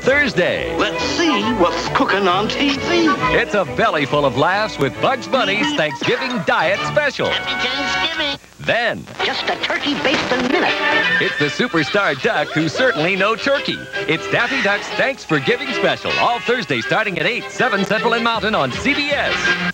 Thursday. Let's see what's cooking on TV. It's a belly full of laughs with Bugs Bunny's Thanksgiving Diet Special. Happy Thanksgiving. Then, Just a turkey based a minute. it's the superstar duck who's certainly no turkey. It's Daffy Duck's Thanks for Giving Special, all Thursday starting at 8, 7 Central and Mountain on CBS.